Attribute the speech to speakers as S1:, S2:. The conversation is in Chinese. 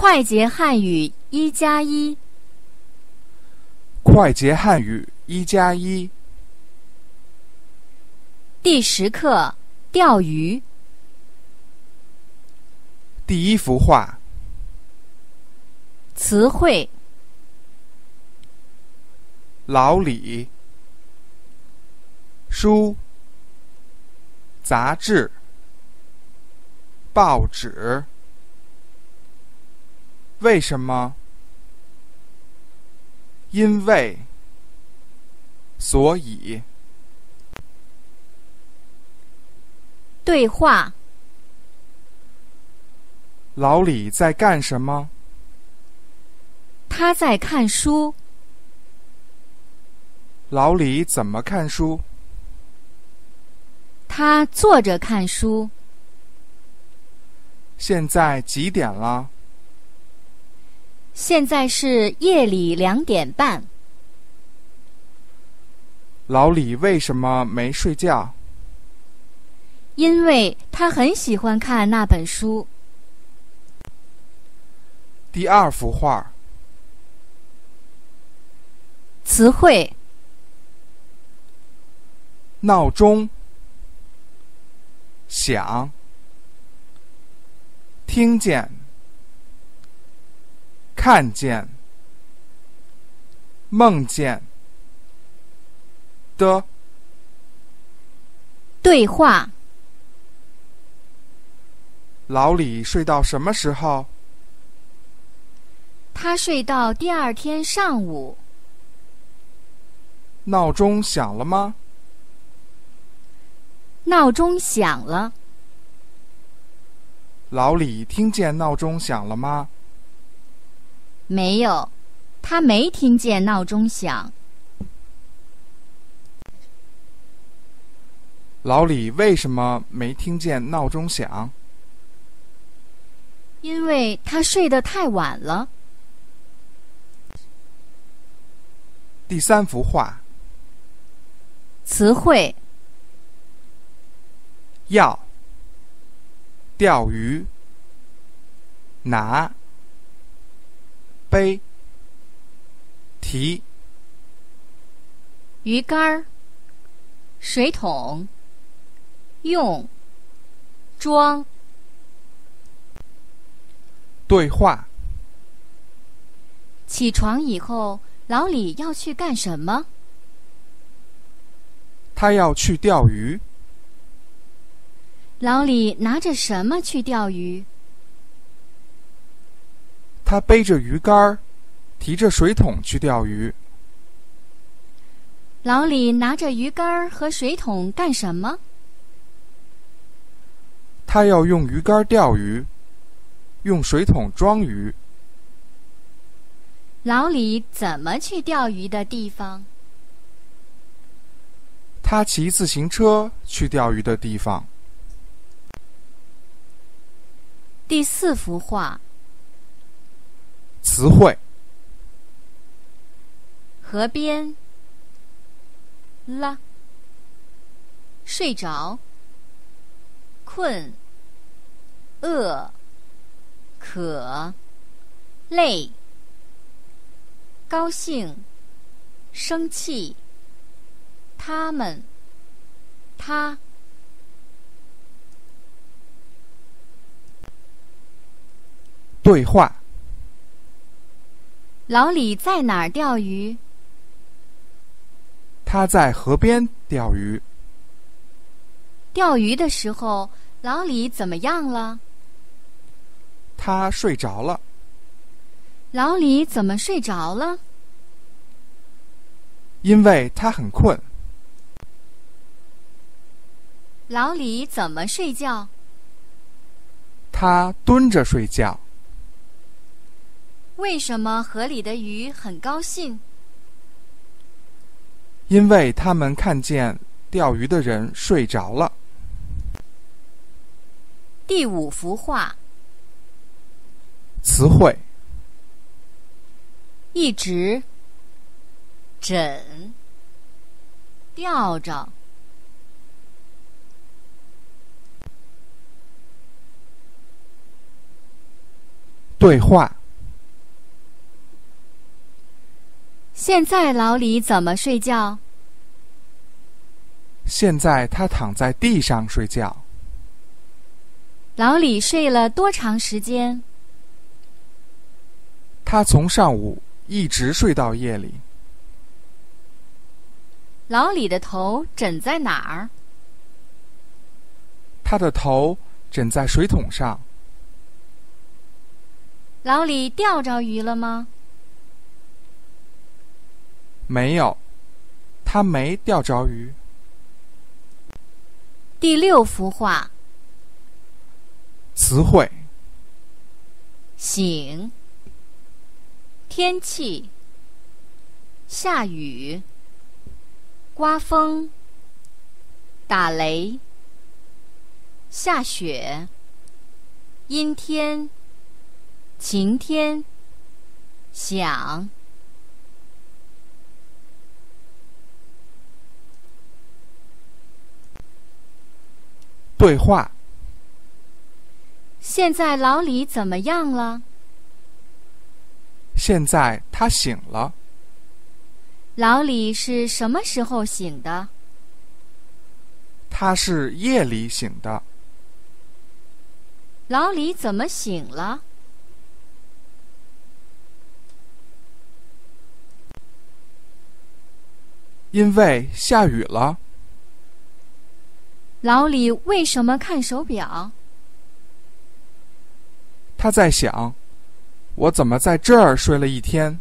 S1: 快捷汉语一加一，
S2: 快捷汉语一加一，
S1: 第十课钓鱼。
S2: 第一幅画，
S1: 词汇。
S2: 老李，书，杂志，报纸。为什么？因为，所以。
S1: 对话
S2: 老李在干什么？
S1: 他在看书。
S2: 老李怎么看书？
S1: 他坐着看书。
S2: 现在几点了？
S1: 现在是夜里两点半。
S2: 老李为什么没睡觉？
S1: 因为他很喜欢看那本书。
S2: 第二幅画，
S1: 词汇
S2: 闹钟，响，听见。看见，梦见的
S1: 对话。
S2: 老李睡到什么时候？
S1: 他睡到第二天上午。
S2: 闹钟响了吗？
S1: 闹钟响了。
S2: 老李听见闹钟响了吗？
S1: 没有，他没听见闹钟响。
S2: 老李为什么没听见闹钟响？
S1: 因为他睡得太晚了。
S2: 第三幅画，
S1: 词汇
S2: 要钓鱼拿。背、提、
S1: 鱼竿、水桶、用、装。
S2: 对话。
S1: 起床以后，老李要去干什么？
S2: 他要去钓鱼。
S1: 老李拿着什么去钓鱼？
S2: 他背着鱼竿，提着水桶去钓鱼。
S1: 老李拿着鱼竿和水桶干什么？
S2: 他要用鱼竿钓鱼，用水桶装鱼。
S1: 老李怎么去钓鱼的地方？
S2: 他骑自行车去钓鱼的地方。
S1: 第四幅画。
S2: 词汇：
S1: 河边，啦，睡着，困，饿，渴，累，高兴，生气，他们，他，
S2: 对话。
S1: 老李在哪儿钓鱼？
S2: 他在河边钓鱼。
S1: 钓鱼的时候，老李怎么样了？
S2: 他睡着了。
S1: 老李怎么睡着了？
S2: 因为他很困。
S1: 老李怎么睡觉？
S2: 他蹲着睡觉。
S1: 为什么河里的鱼很高兴？
S2: 因为他们看见钓鱼的人睡着了。
S1: 第五幅画。
S2: 词汇：
S1: 一直、枕、吊着。
S2: 对话。
S1: 现在老李怎么睡觉？
S2: 现在他躺在地上睡觉。
S1: 老李睡了多长时间？
S2: 他从上午一直睡到夜里。
S1: 老李的头枕在哪儿？
S2: 他的头枕在水桶上。
S1: 老李钓着鱼了吗？
S2: 没有，他没钓着鱼。
S1: 第六幅画。
S2: 词汇：
S1: 醒、天气、下雨、刮风、打雷、下雪、阴天、晴天、想。
S2: 对话。
S1: 现在老李怎么样了？
S2: 现在他醒了。
S1: 老李是什么时候醒的？
S2: 他是夜里醒的。
S1: 老李怎么醒了？
S2: 因为下雨了。
S1: 老李为什么看手表？
S2: 他在想，我怎么在这儿睡了一天？